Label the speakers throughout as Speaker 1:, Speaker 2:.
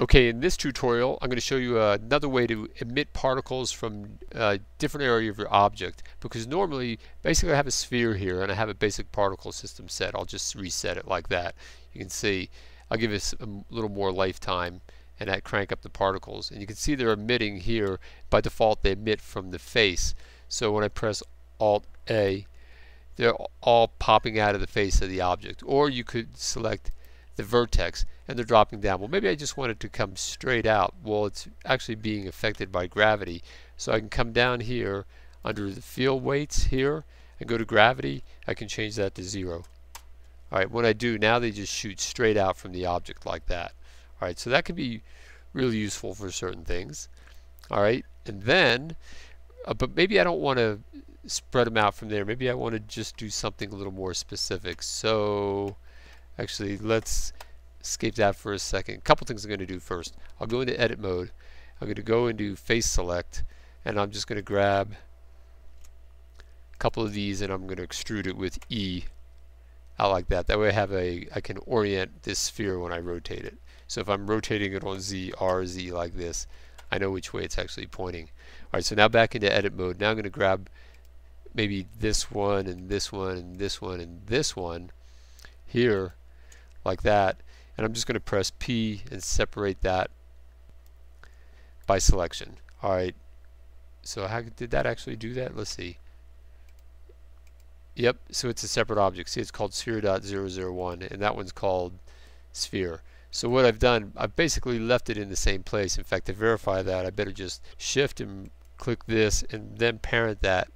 Speaker 1: Okay, in this tutorial, I'm going to show you uh, another way to emit particles from a uh, different area of your object. Because normally, basically I have a sphere here and I have a basic particle system set. I'll just reset it like that. You can see, I'll give it a little more lifetime and I crank up the particles. And you can see they're emitting here. By default, they emit from the face. So when I press Alt-A, they're all popping out of the face of the object. Or you could select the vertex and they're dropping down. Well, maybe I just want it to come straight out. Well, it's actually being affected by gravity. So I can come down here under the field weights here and go to gravity. I can change that to zero. Alright, when I do, now they just shoot straight out from the object like that. Alright, so that can be really useful for certain things. Alright, and then, uh, but maybe I don't want to spread them out from there. Maybe I want to just do something a little more specific. So, Actually, let's escape that for a second. A couple things I'm going to do first. I'll go into edit mode. I'm going to go into face select and I'm just going to grab a couple of these and I'm going to extrude it with E out like that. That way I have a I can orient this sphere when I rotate it. So if I'm rotating it on Z, R, Z like this, I know which way it's actually pointing. Alright, so now back into edit mode. Now I'm going to grab maybe this one and this one and this one and this one here like that and I'm just going to press P and separate that by selection. Alright so how did that actually do that? Let's see. Yep so it's a separate object. See it's called sphere.001 and that one's called sphere. So what I've done I've basically left it in the same place. In fact to verify that I better just shift and click this and then parent that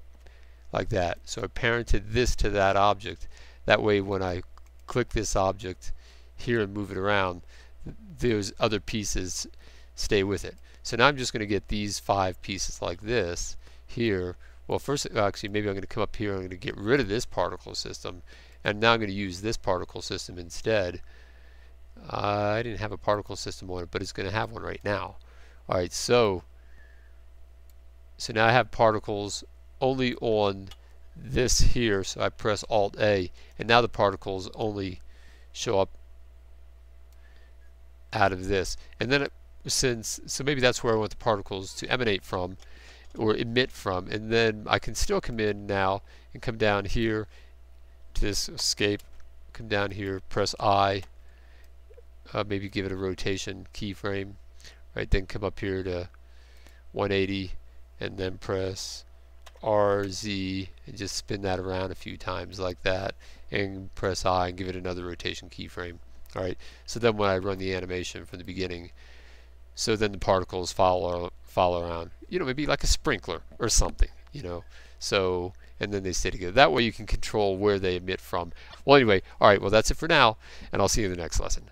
Speaker 1: like that. So I parented this to that object. That way when I click this object here and move it around, those other pieces stay with it. So now I'm just going to get these five pieces like this here. Well, first, actually, maybe I'm going to come up here. I'm going to get rid of this particle system. And now I'm going to use this particle system instead. Uh, I didn't have a particle system on it, but it's going to have one right now. All right, so so now I have particles only on this here. So I press Alt A, and now the particles only show up out of this. And then it, since, so maybe that's where I want the particles to emanate from or emit from. And then I can still come in now and come down here to this escape, come down here, press I, uh, maybe give it a rotation keyframe, right? Then come up here to 180 and then press RZ and just spin that around a few times like that and press I and give it another rotation keyframe. Alright, so then when I run the animation from the beginning, so then the particles follow follow around. You know, maybe like a sprinkler or something, you know. So, and then they stay together. That way you can control where they emit from. Well, anyway, alright, well that's it for now, and I'll see you in the next lesson.